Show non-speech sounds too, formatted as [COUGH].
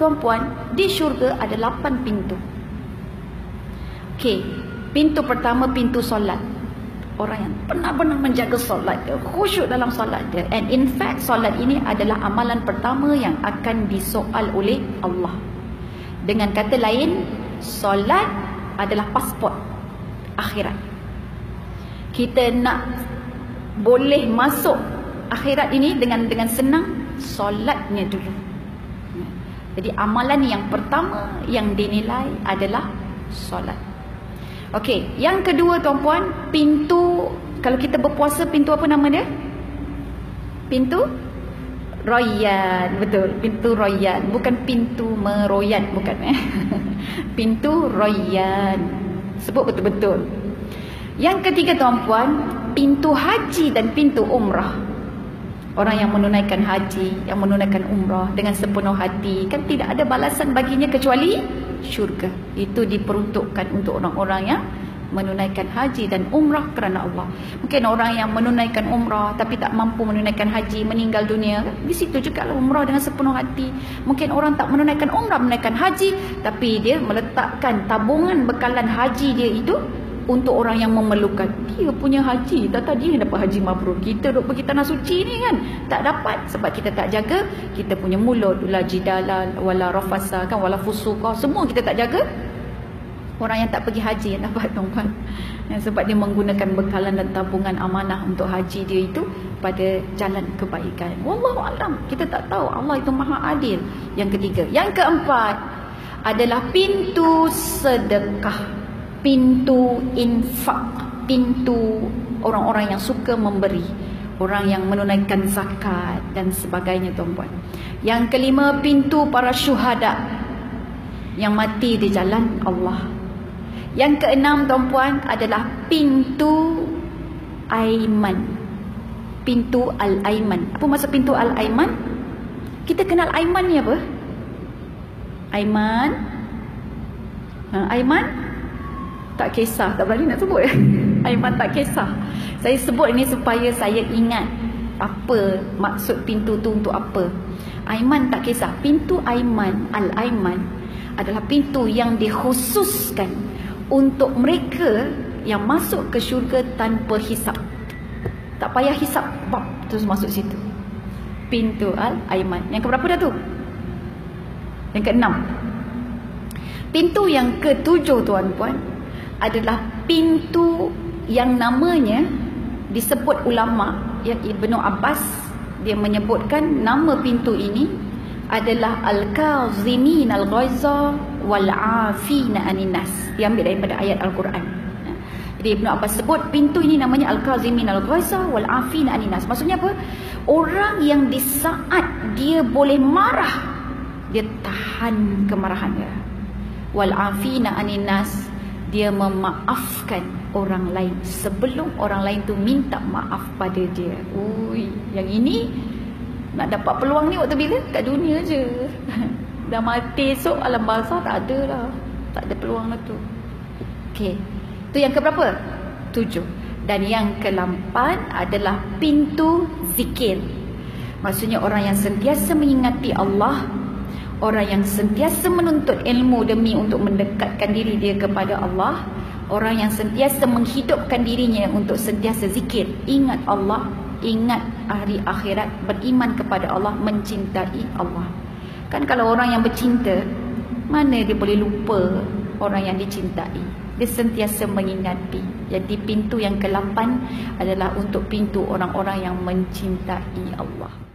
tuan-puan, di syurga ada lapan pintu. Okey, pintu pertama pintu solat. Orang yang benar-benar menjaga solat dia, khusyuk dalam solat dia. And in fact, solat ini adalah amalan pertama yang akan disoal oleh Allah. Dengan kata lain, solat adalah pasport akhirat. Kita nak boleh masuk akhirat ini dengan dengan senang solatnya dulu. Jadi amalan yang pertama yang dinilai adalah solat. Okey, yang kedua tuan-puan, pintu kalau kita berpuasa pintu apa nama dia? Pintu Royan, betul. Pintu Royan, bukan pintu meroyan, bukan eh. [LAUGHS] pintu Royan. Sebut betul-betul. Yang ketiga tuan-puan, pintu haji dan pintu umrah. Orang yang menunaikan haji, yang menunaikan umrah dengan sepenuh hati, kan tidak ada balasan baginya kecuali syurga. Itu diperuntukkan untuk orang-orang yang menunaikan haji dan umrah kerana Allah. Mungkin orang yang menunaikan umrah tapi tak mampu menunaikan haji meninggal dunia, di situ juga lah umrah dengan sepenuh hati. Mungkin orang tak menunaikan umrah menunaikan haji tapi dia meletakkan tabungan bekalan haji dia itu untuk orang yang memerlukan. Dia punya haji. Tak tahu dia yang dapat haji mabrur. Kita duk pergi tanah suci ni kan. Tak dapat sebab kita tak jaga. Kita punya mulut la jidala wala rafasa kan wala fusuqa semua kita tak jaga. Orang yang tak pergi haji yang dapat tuan ya, sebab dia menggunakan bekalan dan tabungan amanah untuk haji dia itu pada jalan kebaikan. Wallahu alam. Kita tak tahu. Allah itu maha adil. Yang ketiga. Yang keempat adalah pintu sedekah pintu infak, pintu orang-orang yang suka memberi, orang yang menunaikan zakat dan sebagainya tuan-puan. Yang kelima pintu para syuhada yang mati di jalan Allah. Yang keenam tuan-puan adalah pintu Aiman. Pintu Al-Aiman. Apa maksud pintu Al-Aiman? Kita kenal Aiman ni apa? Aiman. Ha, Aiman tak kisah. Tak berani nak sebut? [LAUGHS] Aiman tak kisah. Saya sebut ini supaya saya ingat apa maksud pintu tu untuk apa. Aiman tak kisah. Pintu Aiman Al-Aiman adalah pintu yang dikhususkan untuk mereka yang masuk ke syurga tanpa hisap. Tak payah hisap bab terus masuk situ. Pintu Al-Aiman. Yang keberapa dah tu? Yang keenam. Pintu yang ketujuh tuan-puan adalah pintu yang namanya disebut ulama yang Ibnu Abbas dia menyebutkan nama pintu ini adalah al-kazimin al-ghaiza wal-afina aninas diambil daripada ayat al-Quran. Jadi Ibnu Abbas sebut pintu ini namanya al-kazimin al-ghaiza wal-afina aninas maksudnya apa? Orang yang di saat dia boleh marah dia tahan kemarahannya. Wal-afina aninas dia memaafkan orang lain sebelum orang lain tu minta maaf pada dia. Ui, yang ini nak dapat peluang ni waktu bila? Kat dunia je. [LAUGHS] Dah mati esok alam barzah tak ada lah. Tak ada peluang lah tu. Okey. Tu yang keberapa? Tujuh. Dan yang kelampan adalah pintu zikir. Maksudnya orang yang sentiasa mengingati Allah Orang yang sentiasa menuntut ilmu demi untuk mendekatkan diri dia kepada Allah. Orang yang sentiasa menghidupkan dirinya untuk sentiasa zikir. Ingat Allah, ingat hari akhirat Beriman kepada Allah, mencintai Allah. Kan kalau orang yang bercinta Mana dia boleh lupa orang yang dicintai? Dia sentiasa mengingati. Jadi pintu yang ke-8 adalah untuk pintu orang-orang yang mencintai Allah